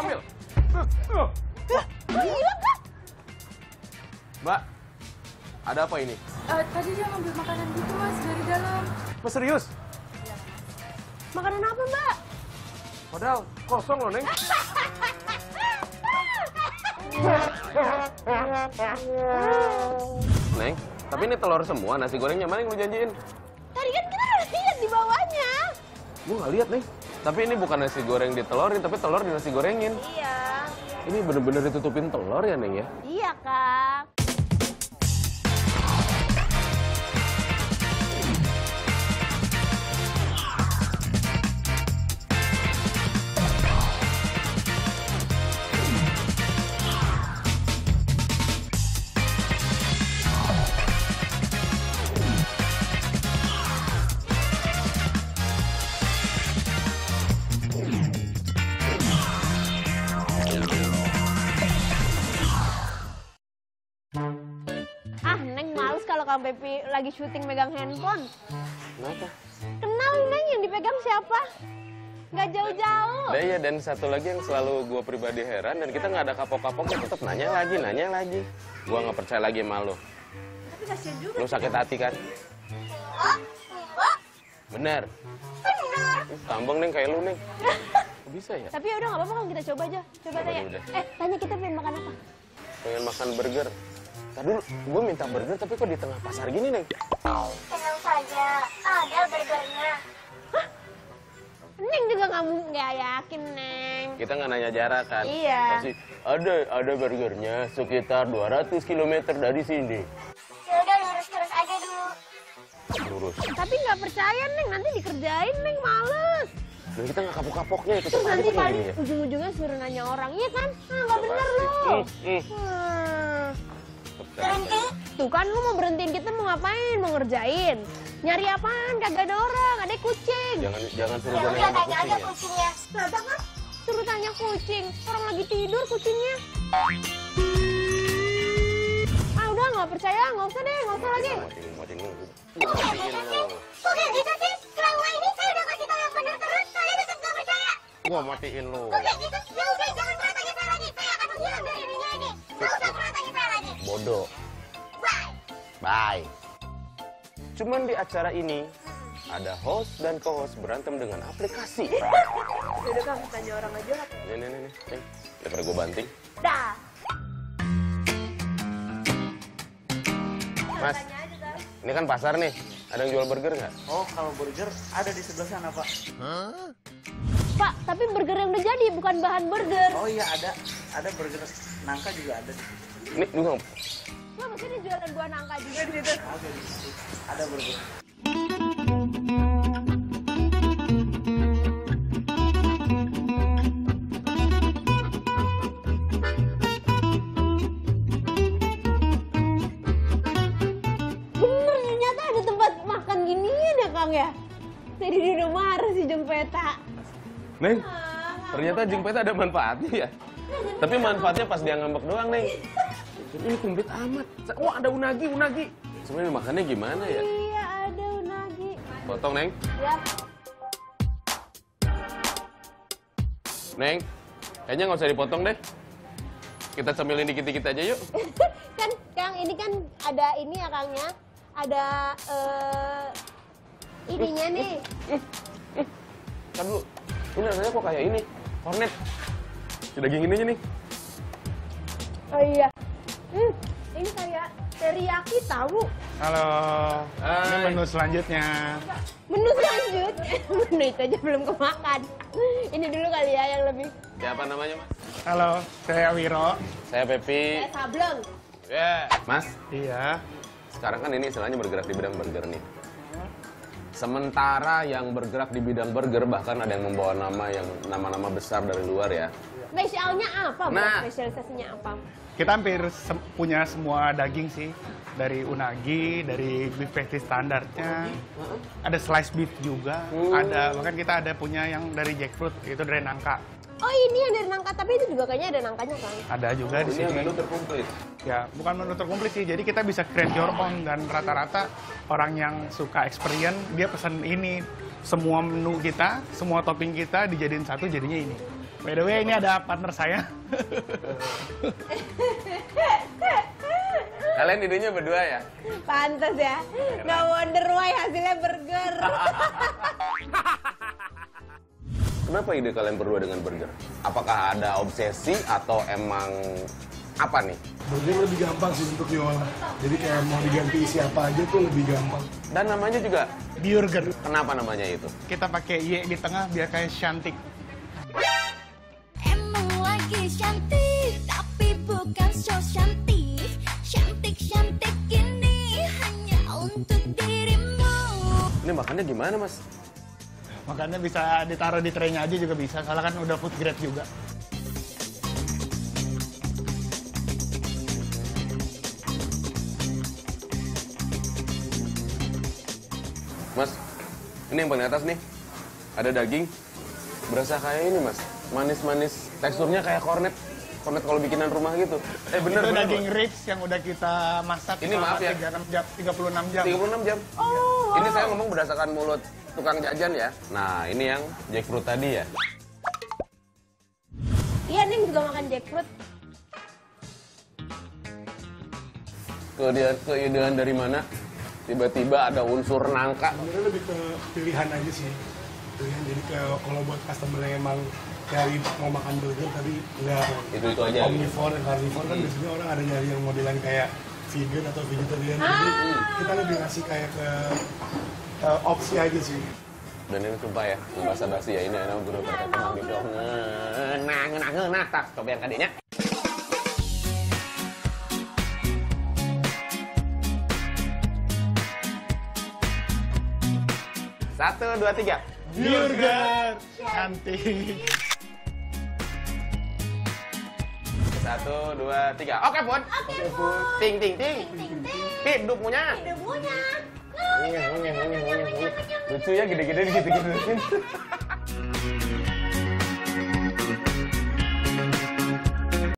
ambil. Gila, Kak. Mbak, ada apa ini? Eh, tadi dia ngambil makanan gitu mas dari dalam. Mas serius? Makanan apa, Mbak? Padahal kosong loh, Neng. Neng, tapi ini telur semua. Nasi gorengnya mana yang lu janjiin? Gue nggak lihat, Neng. Tapi ini bukan nasi goreng ditelorin, tapi telur di nasi gorengin. Iya. Ini bener-bener ditutupin telur ya, Neng ya? Iya, Kak. Pepi lagi syuting megang handphone. Kenapa? Kenal Neng yang dipegang siapa? Nggak jauh-jauh. Nah iya, dan satu lagi yang selalu gue pribadi heran, dan kita nggak ada kapok-kapoknya, tetap nanya lagi, nanya lagi. Gue nggak percaya lagi sama lo. Tapi kasihan juga. Lo sakit hati kan? Bener. Benar. Ih, Tambang, Neng, kayak lu, Neng. Bisa ya? Tapi ya udah nggak apa-apa kalau kita coba aja. Coba Coba tanya. Eh, tanya kita pengen makan apa? Pengen makan burger. Tadi dulu, gue minta burger, tapi kok di tengah pasar gini, Neng? Tenang saja, ada burgernya. Neng juga nggak mu- nggak yakin, Neng. Kita nggak nanya jarak kan? Iya. Pasti ada, ada burgernya sekitar 200 km dari sini. Ya udah lurus terus aja dulu. Lurus. Tapi nggak percaya, Neng. Nanti dikerjain, Neng. Males. Dan kita nggak kapok-kapoknya, itu Terus nanti paling ya. ujung-ujungnya suruh nanya orang. Iya kan? Ah, nggak bener lu. Hmm, hmm. Hmm. Berhenti. Tuh kan lu mau berhentiin kita mau ngapain? Mau ngerjain? Nyari apaan? Kagak ada orang, ada kucing. Jangan jangan suruh Ya nanya tanya aja kucing ya. kucingnya. Lah, kan suruh tanya kucing. Orang lagi tidur kucingnya. Ah udah nggak percaya, nggak usah deh, nggak usah lagi. Matiin, matiin lu. Kok kayak gitu sih? Kok kayak gitu sih? Selama ini saya udah kasih tahu yang benar terus, saya tetap nggak percaya. Gua matiin lu. Kok kayak gitu? Bye. Cuman di acara ini ada host dan co-host berantem dengan aplikasi. Udah kan tanya orang aja lah. Nih, nih, nih, nih. Daripada gue banting. Dah. Mas, ini kan pasar nih. Ada yang jual burger nggak? Oh, kalau burger ada di sebelah sana, Pak. Pak, tapi burger yang udah jadi bukan bahan burger. Oh iya, ada. Ada burger nangka juga ada. Ini juga Maksudnya jualan buah nangka juga di situ. Ada di situ. Ada burger. Bener ternyata ada tempat makan ginian ya Kang ya. Tadi dia udah marah si Jengpeta. Neng, ternyata jengpet ada manfaatnya ya. Tapi manfaatnya pas dia ngambek doang, Neng. Ini komplit amat. Wah, ada unagi, unagi. Sebenarnya makannya gimana ya? Iya ada unagi. Potong, Neng. Ya. Neng, kayaknya nggak usah dipotong deh. Kita cemilin dikit-dikit aja yuk. kan Kang ini kan ada ini ya Kang ya. Ada eh ininya nih. Kan dulu, ini rasanya kok kayak ini, kornet. Si daging ini aja nih. Oh iya. Hmm, ini kayak teriyaki tahu. Halo, ini Hai. menu selanjutnya. Menu selanjut. Menu itu aja belum kemakan. Ini dulu kali ya yang lebih. Siapa namanya, Mas? Halo, saya Wiro. Saya Pepi. Kayak sableng. Ya. Mas, Iya. sekarang kan ini istilahnya bergerak di bidang burger nih. Sementara yang bergerak di bidang burger bahkan ada yang membawa nama yang nama-nama besar dari luar ya. Spesialnya apa? Nah. Spesialisasinya apa? Kita hampir sem- punya semua daging sih. Dari unagi, dari beef patty standarnya. Ada slice beef juga. Ada bahkan kita ada punya yang dari jackfruit, itu dari nangka. Oh ini yang dari nangka, tapi itu juga kayaknya ada nangkanya kan? Ada juga di Ini yang sini. menu terkomplit. Ya, bukan menu terkomplit sih. Jadi kita bisa create your own dan rata-rata orang yang suka experience dia pesan ini. Semua menu kita, semua topping kita dijadiin satu jadinya ini. By the way, ini ada partner saya. Kalian idenya berdua ya? Pantes ya. No wonder why hasilnya burger. Kenapa ide kalian berdua dengan burger? Apakah ada obsesi atau emang apa nih? Burger lebih gampang sih untuk diolah. Jadi kayak mau diganti isi apa aja tuh lebih gampang. Dan namanya juga Burger. kenapa namanya itu? Kita pakai Y di tengah biar kayak cantik. Emang lagi cantik, tapi bukan so cantik. Cantik-cantik ini hanya untuk dirimu. Ini makannya gimana mas? Makanya bisa ditaruh di traynya aja juga bisa, soalnya kan udah food grade juga. Mas, ini yang paling atas nih. Ada daging. Berasa kayak ini mas. Manis-manis. Teksturnya kayak kornet. Kornet kalau bikinan rumah gitu. Eh bener, Itu bener, daging Mas. ribs yang udah kita masak Ini maaf ya. 36 jam, 36 jam. 36 jam. Oh, Ini saya ngomong berdasarkan mulut tukang jajan ya. Nah, ini yang jackfruit tadi ya. Iya, Neng juga makan jackfruit. Keidean, keidean dari mana? Tiba-tiba ada unsur nangka. Sebenarnya lebih ke pilihan aja sih. Pilihan jadi ke kalau buat customer yang emang cari mau makan burger tapi enggak Itu-itu aja. omnivore dan carnivore kan biasanya orang ada nyari yang modelan kayak vegan atau vegetarian. Jadi kita lebih ngasih kayak ke eh, opsi aja sih. Dan ini sumpah ya, nggak basa-basi ya. Ini enak guru berkata mami dong. Nah, nah, nah, nah, tak. Coba yang kadenya. Satu, dua, tiga. Burger cantik. Satu, dua, tiga. Oke, Bun. Oke, Bun. Ting, ting, ting. Hidup punya. Hidupnya. Lucu ya, gede-gede gitu-gitu.